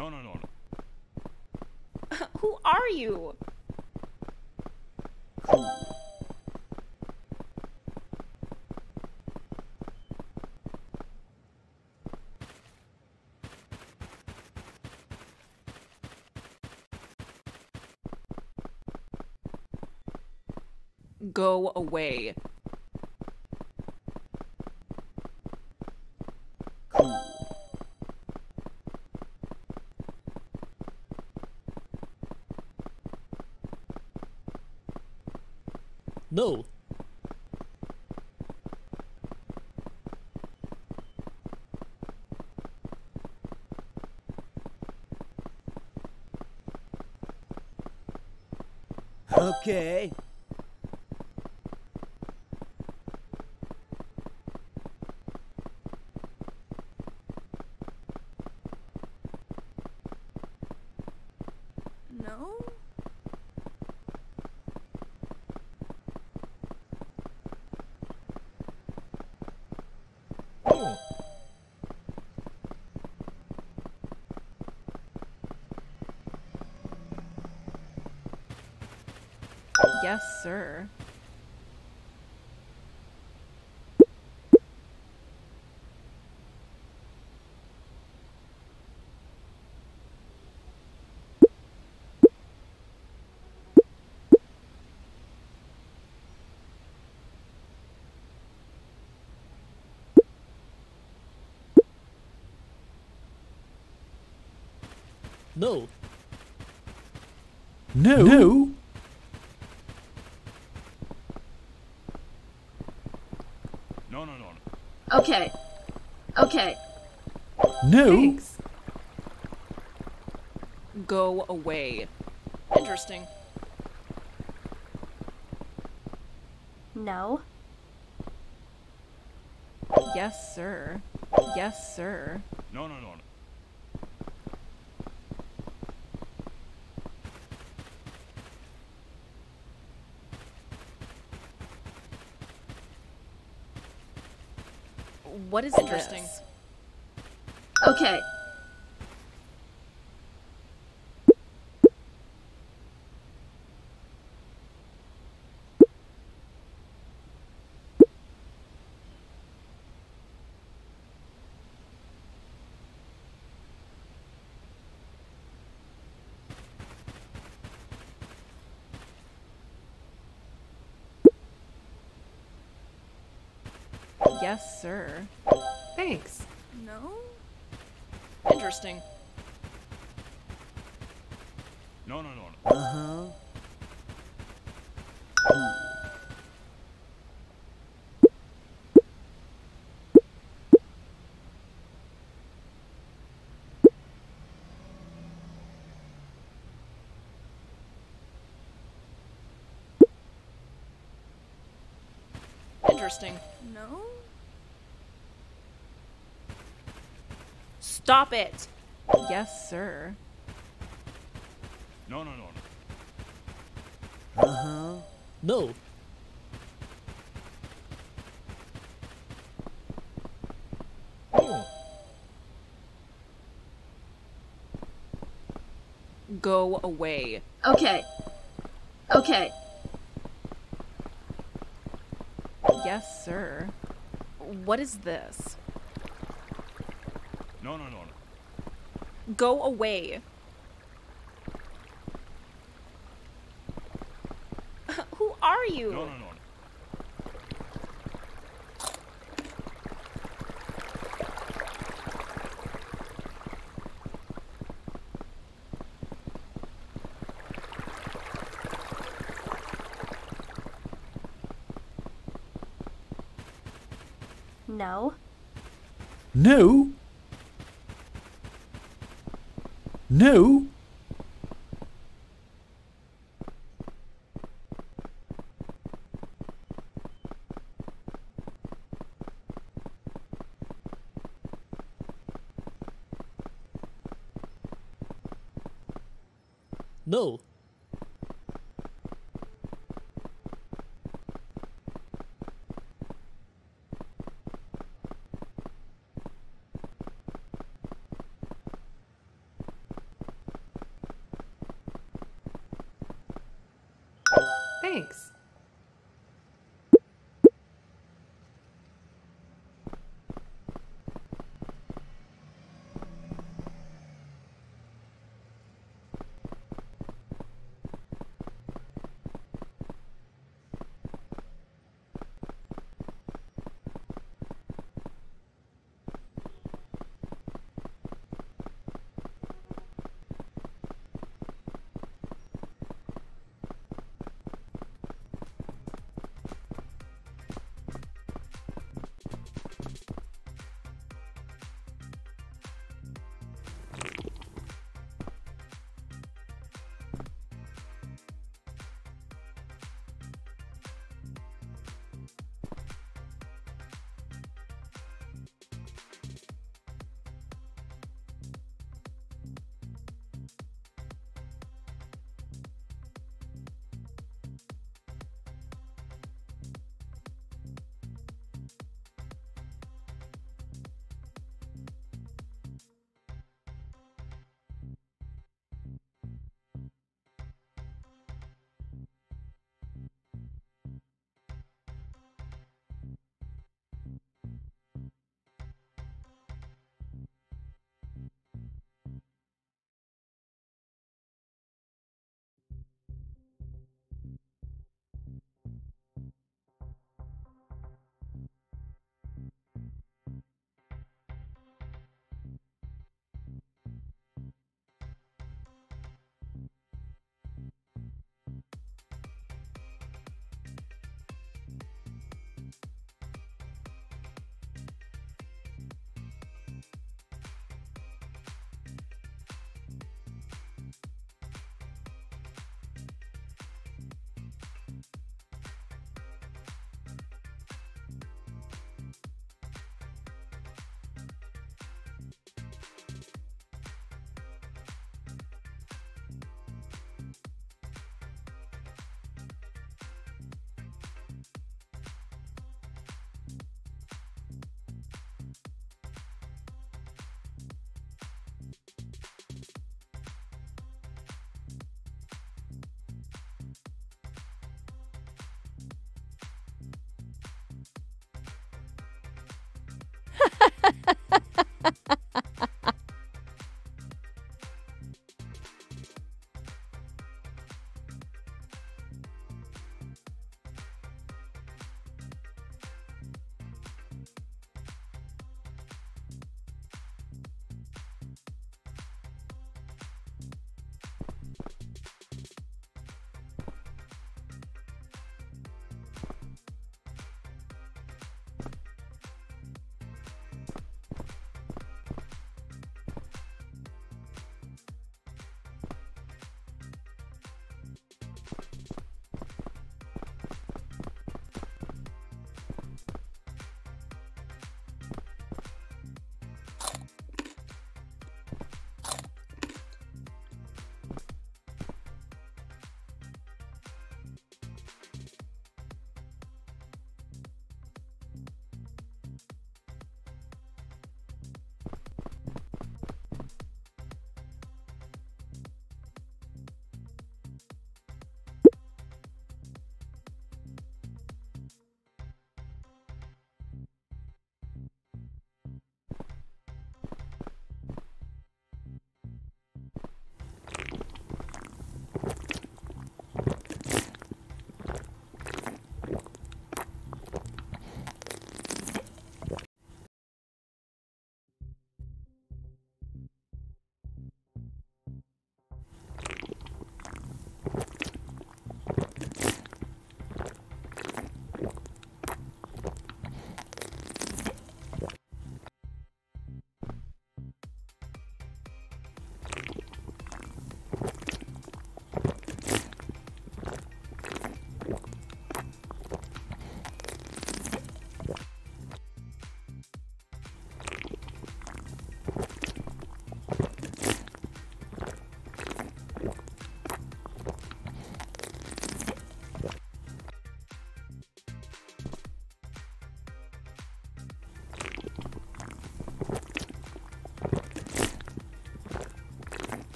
No, no, no, no. Who are you? Go away. Okay. No? Yes, sir. No. No. No. No, no, no, no. Okay. Okay. No. Thanks. Go away. Interesting. No. Yes, sir. Yes, sir. No, no, no, no. What is Interesting. this? Okay. Yes, sir. Thanks. No? Interesting. No, no, no, no. Uh huh. Interesting. No? Stop it! Yes, sir. No, no, no, no. Uh huh. No. Go away. Okay. Okay. Yes, sir. What is this? No, no, no, no. Go away. Who are you? No, no, no, no. No. No. No. No.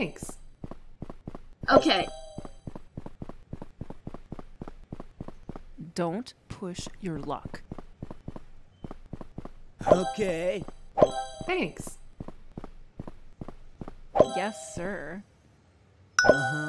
Thanks. Okay. Don't push your luck. Okay. Thanks. Yes, sir. Uh-huh.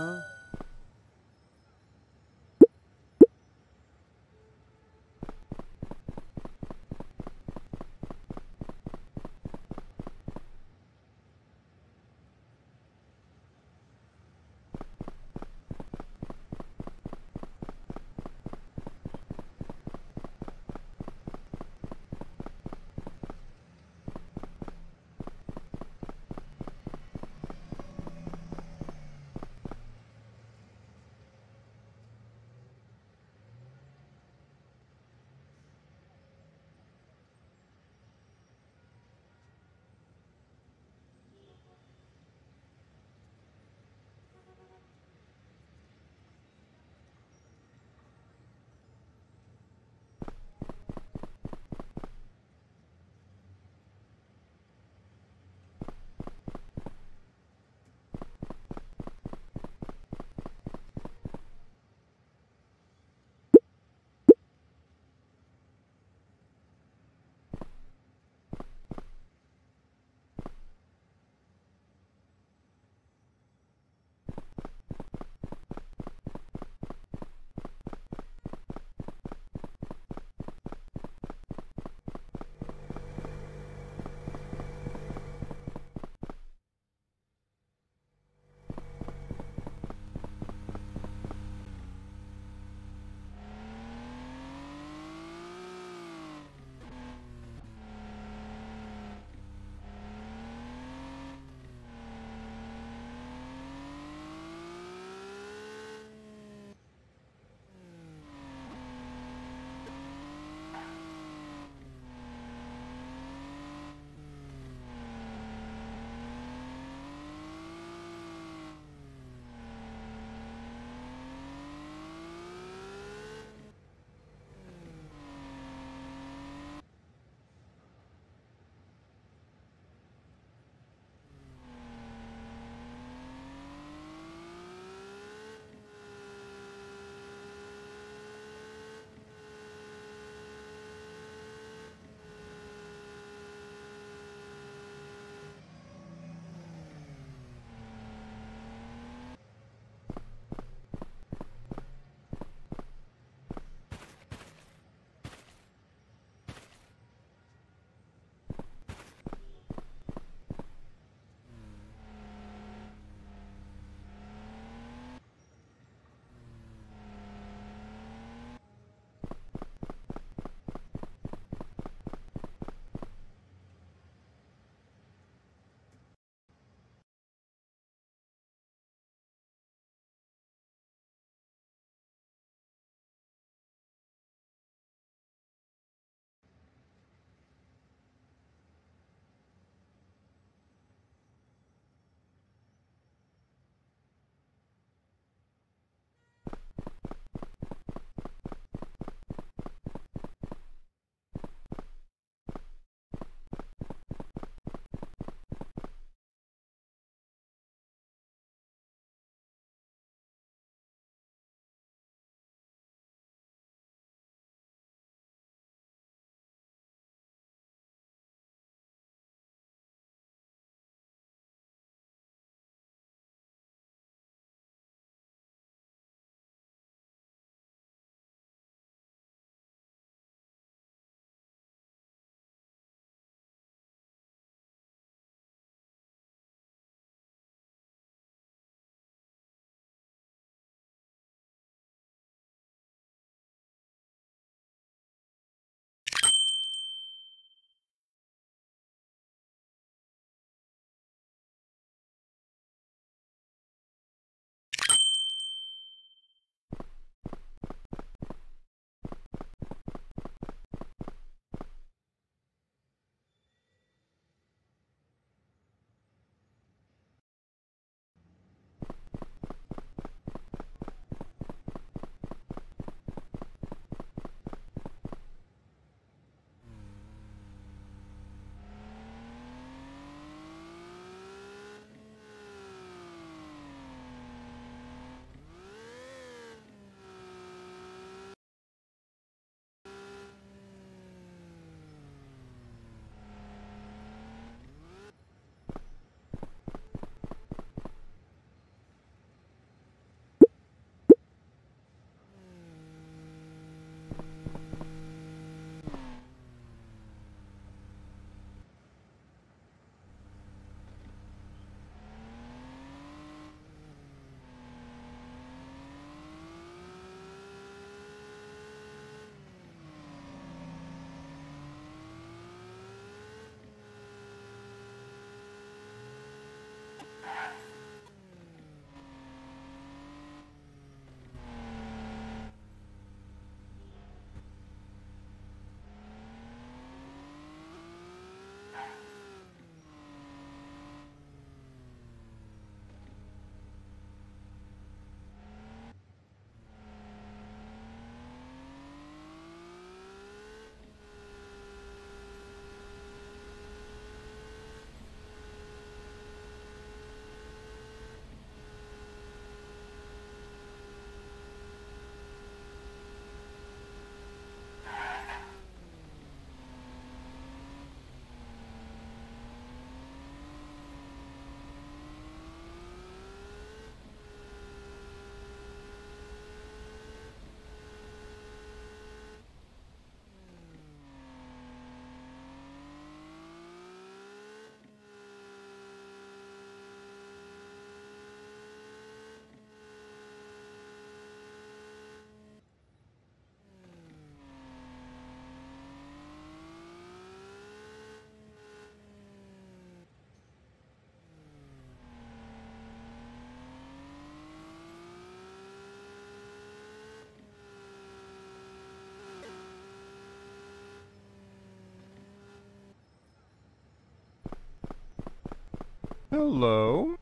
Hello.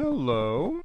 Hello.